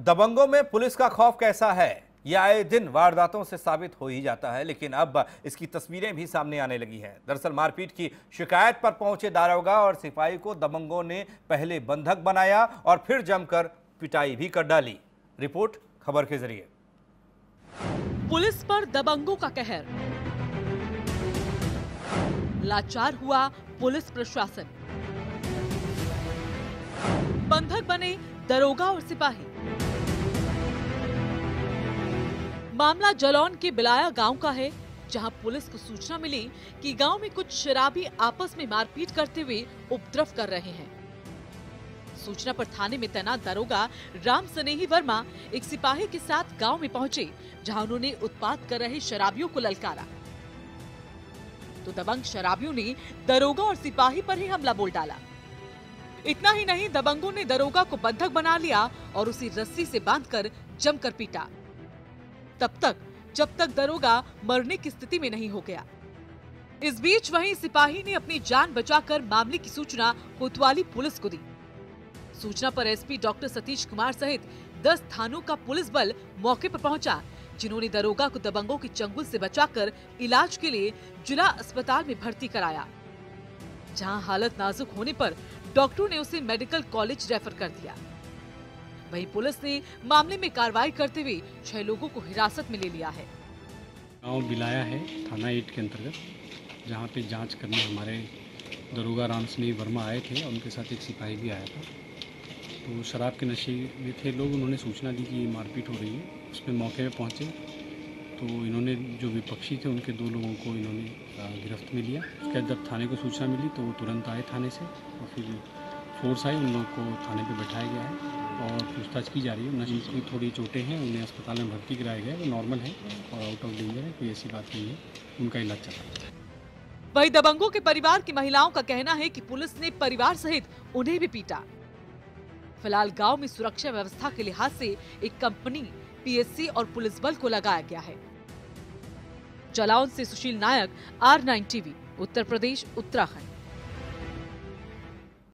दबंगों में पुलिस का खौफ कैसा है? यह आए दिन वारदातों से साबित हो ही जाता है, लेकिन अब इसकी तस्वीरें भी सामने आने लगी हैं। दरअसल मारपीट की शिकायत पर पहुँचे दारोगा और सिपाही को दबंगों ने पहले बंधक बनाया और फिर जमकर पिटाई भी कर डाली। रिपोर्ट खबर के ज़रिए। पुलिस पर दबंगों का कहर। लाचार हुआ पुलिस प्रशासन। बंधक बने दरोगा और सिपाही। मामला जलौन के बिलाया गाँव का है, जहाँ पुलिस को सूचना मिली कि गाँव में कुछ शराबी आपस में मारपीट करते हुए उपद्रव कर रहे हैं। सूचना पर थाने में तैनात दरोगा राम सनेही वर्मा एक सिपाही के साथ गाँव में पहुँचे, जहाँ उन्होंने उत्पात कर रहे शराबियों को ललकारा। तो दबंग शराबियों ने दरोगा और सिपाही पर ही हमला बोल डाला। इतना ही नहीं, दबंगों ने दरोगा को बंधक बना लिया और उसी रस्सी से बांधकर जमकर पीटा। तब तक, जब तक दरोगा मरने की स्थिति में नहीं हो गया। इस बीच वहीं सिपाही ने अपनी जान बचाकर मामले की सूचना कोतवाली पुलिस को दी। सूचना पर एसपी डॉक्टर सतीश कुमार सहित 10 थानों का पुलिस बल मौके पर पहुँचा, जिन्होंने दरोगा को दबंगों की चंगुल से बचाकर इलाज के लिए जिला अस्पताल में भर्ती कराया। जहाँ हालत नाजुक होने पर डॉक्टरों ने उसे मेडिकल कॉलेज रेफर कर दिया। वहीं पुलिस ने मामले में कार्रवाई करते हुए छह लोगों को हिरासत में ले लिया है। गाँव बिलाया है, थाना एट के अंतर्गत, जहाँ पे जाँच करने हमारे दरोगा राम सिंह वर्मा आए थे और उनके साथ एक सिपाही भी आया था। तो शराब के नशे में थे लोग, उन्होंने सूचना दी कि ये मारपीट हो रही है, उसमें मौके पर पहुँचे। तो इन्होंने, जो विपक्षी थे, उनके दो लोगों को इन्होंने गिरफ्त में लिया। उसके बाद जब थाने को सूचना मिली तो वो तुरंत आए थाने से, और फिर फोर्स आई, उन लोगों को थाने पे बैठाया गया है। और पूछताछ की जा रही है। नशे की थोड़ी चोटें हैं, उन्हें अस्पताल में भर्ती कराया गया वो नॉर्मल है और आउट ऑफ़ डेंजर है, कोई ऐसी बात नहीं है। उनका इलाज चल रहा है। वही दबंगों के परिवार की महिलाओं का कहना है कि पुलिस ने परिवार सहित उन्हें भी पीटा। फ़िलहाल गाँव में सुरक्षा व्यवस्था के लिहाज से एक कंपनी, पीएससी और पुलिस बल को लगाया गया है। जलाउन से Sushil Nayak, R nine TV, Uttar Pradesh, Uttarakhand.